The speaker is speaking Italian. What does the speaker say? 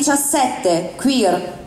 17 Queer.